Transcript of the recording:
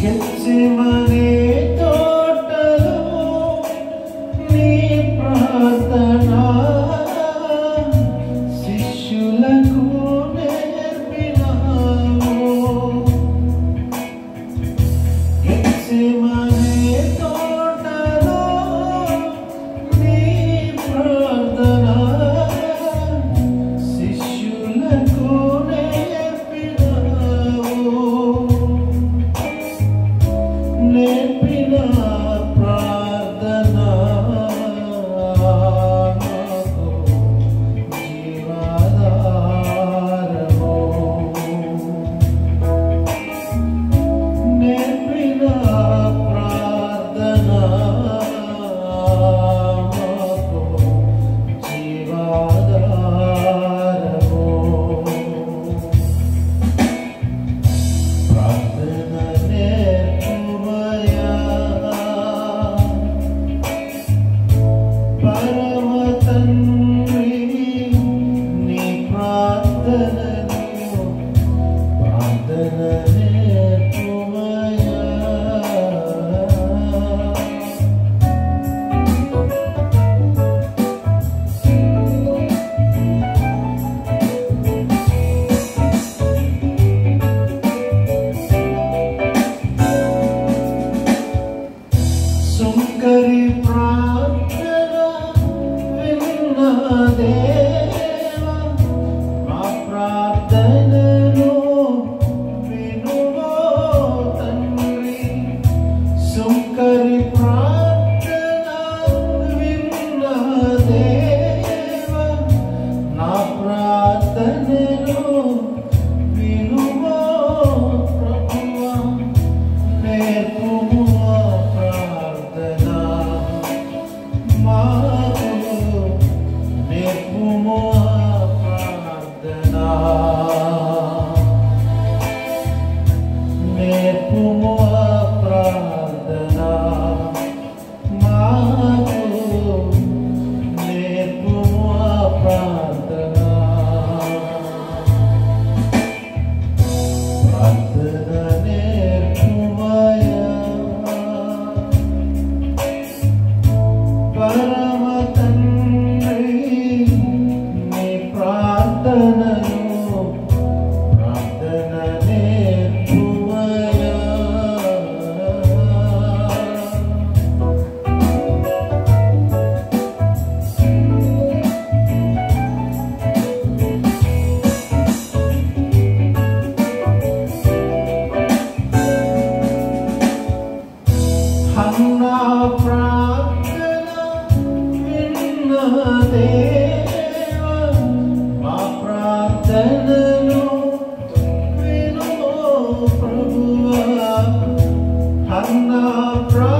Get to my knees. कर प्रा and the